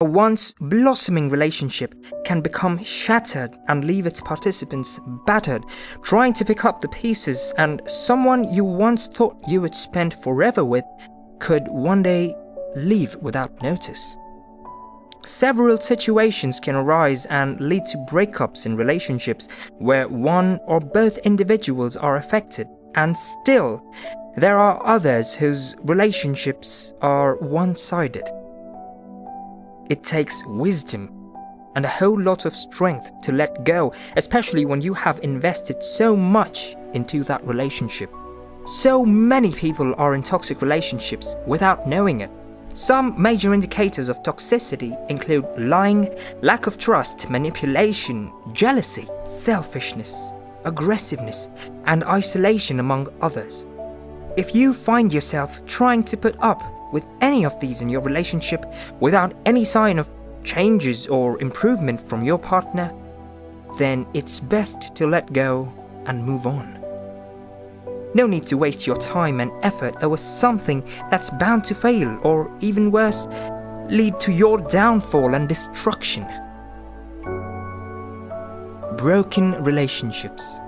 A once blossoming relationship can become shattered and leave its participants battered, trying to pick up the pieces, and someone you once thought you would spend forever with could one day leave without notice. Several situations can arise and lead to breakups in relationships where one or both individuals are affected, and still, there are others whose relationships are one sided. It takes wisdom and a whole lot of strength to let go, especially when you have invested so much into that relationship. So many people are in toxic relationships without knowing it. Some major indicators of toxicity include lying, lack of trust, manipulation, jealousy, selfishness, aggressiveness, and isolation, among others. If you find yourself trying to put up with any of these in your relationship without any sign of changes or improvement from your partner, then it's best to let go and move on. No need to waste your time and effort over something that's bound to fail or, even worse, lead to your downfall and destruction. Broken relationships.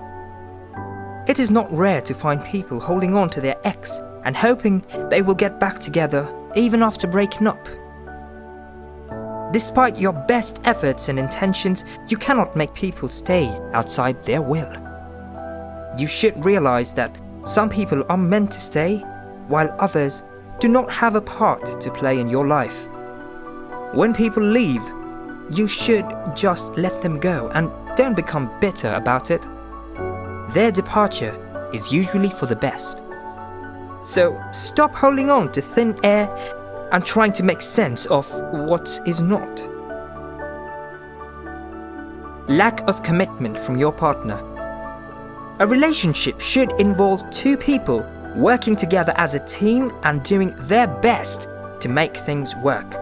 It is not rare to find people holding on to their ex and hoping they will get back together even after breaking up. Despite your best efforts and intentions, you cannot make people stay outside their will. You should realize that some people are meant to stay, while others do not have a part to play in your life. When people leave, you should just let them go and don't become bitter about it. Their departure is usually for the best. So stop holding on to thin air and trying to make sense of what is not. Lack of commitment from your partner. A relationship should involve two people working together as a team and doing their best to make things work.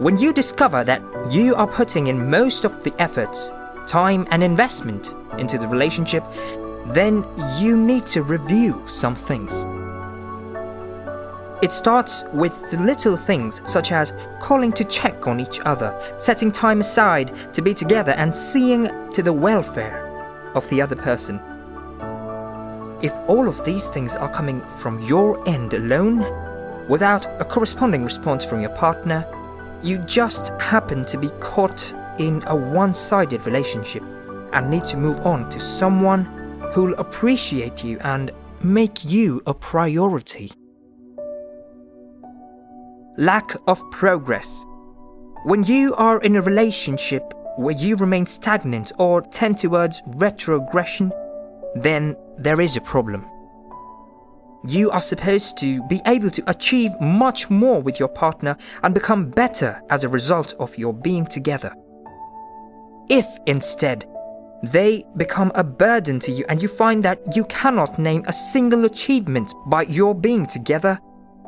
When you discover that you are putting in most of the efforts, time, and investment into the relationship, then you need to review some things. It starts with the little things such as calling to check on each other, setting time aside to be together, and seeing to the welfare of the other person. If all of these things are coming from your end alone, without a corresponding response from your partner, you just happen to be caught in a one sided relationship and need to move on to someone who'll appreciate you and make you a priority lack of progress. When you are in a relationship where you remain stagnant or tend towards retrogression, then there is a problem. You are supposed to be able to achieve much more with your partner and become better as a result of your being together. If instead they become a burden to you and you find that you cannot name a single achievement by your being together,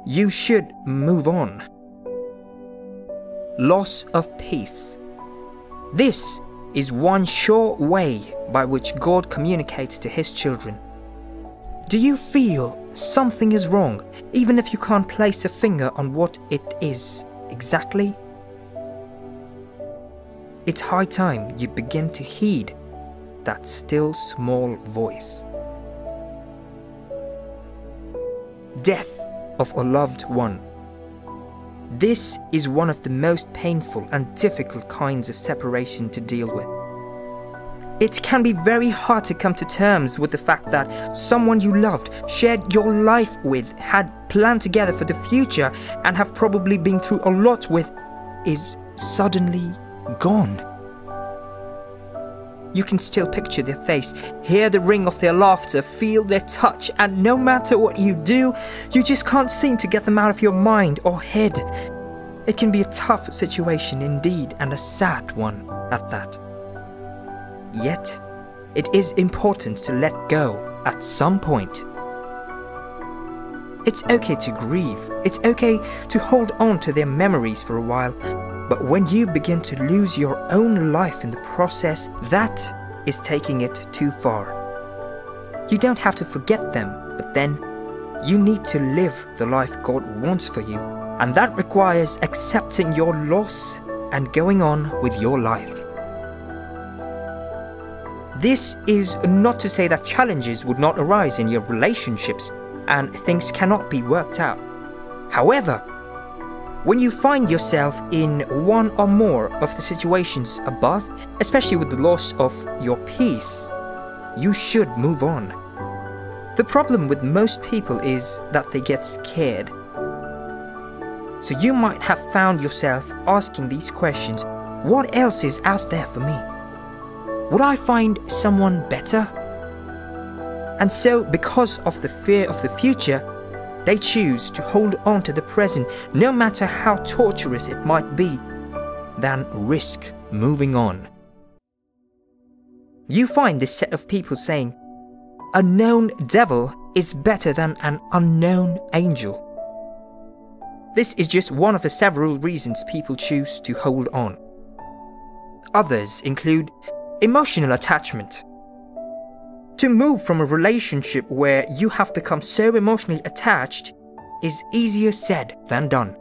you should move on. Loss of peace. This is one sure way by which God communicates to His children. Do you feel something is wrong, even if you can't place a finger on what it is exactly? It's high time you begin to heed that still small voice. Death of a loved one. This is one of the most painful and difficult kinds of separation to deal with. It can be very hard to come to terms with the fact that someone you loved, shared your life with, had planned together for the future, and have probably been through a lot with, is suddenly gone. You can still picture their face, hear the ring of their laughter, feel their touch, and no matter what you do, you just can't seem to get them out of your mind or head. It can be a tough situation indeed, and a sad one at that. Yet, it is important to let go at some point. It's okay to grieve, it's okay to hold on to their memories for a while, but when you begin to lose your own life in the process, that is taking it too far. You don't have to forget them, but then you need to live the life God wants for you. And that requires accepting your loss and going on with your life. This is not to say that challenges would not arise in your relationships and things cannot be worked out. However, when you find yourself in one or more of the situations above, especially with the loss of your peace, you should move on. The problem with most people is that they get scared. So you might have found yourself asking these questions what else is out there for me? Would I find someone better? And so, because of the fear of the future, they choose to hold on to the present, no matter how torturous it might be, than risk moving on. You find this set of people saying, a known devil is better than an unknown angel. This is just one of the several reasons people choose to hold on. Others include emotional attachment. To move from a relationship where you have become so emotionally attached is easier said than done.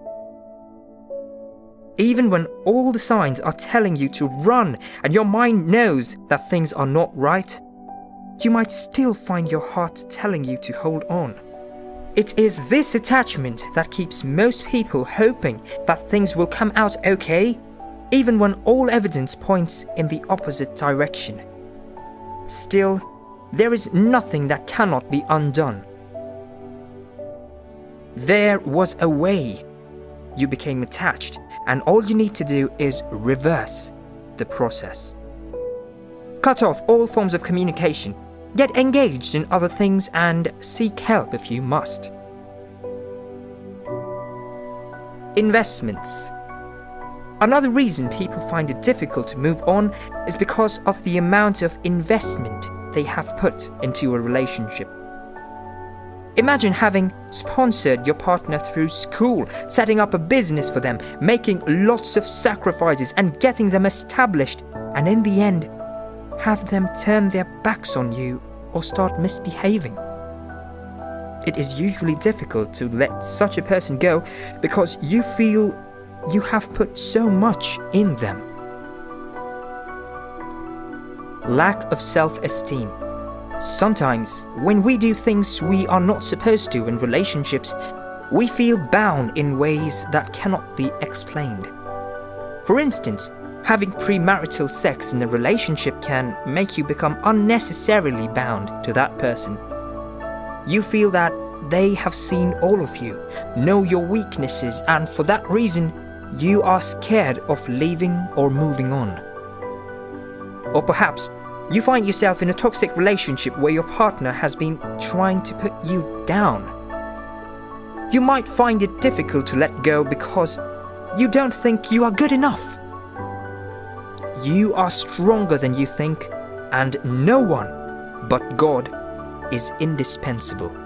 Even when all the signs are telling you to run and your mind knows that things are not right, you might still find your heart telling you to hold on. It is this attachment that keeps most people hoping that things will come out okay, even when all evidence points in the opposite direction. Still, there is nothing that cannot be undone. There was a way. You became attached, and all you need to do is reverse the process. Cut off all forms of communication, get engaged in other things, and seek help if you must. Investments. Another reason people find it difficult to move on is because of the amount of investment they have put into a relationship. Imagine having sponsored your partner through school, setting up a business for them, making lots of sacrifices and getting them established, and in the end, have them turn their backs on you or start misbehaving. It is usually difficult to let such a person go because you feel you have put so much in them lack of self esteem. Sometimes, when we do things we are not supposed to in relationships, we feel bound in ways that cannot be explained. For instance, having premarital sex in a relationship can make you become unnecessarily bound to that person. You feel that they have seen all of you, know your weaknesses, and for that reason, you are scared of leaving or moving on. Or perhaps you find yourself in a toxic relationship where your partner has been trying to put you down. You might find it difficult to let go because you don't think you are good enough. You are stronger than you think, and no one but God is indispensable.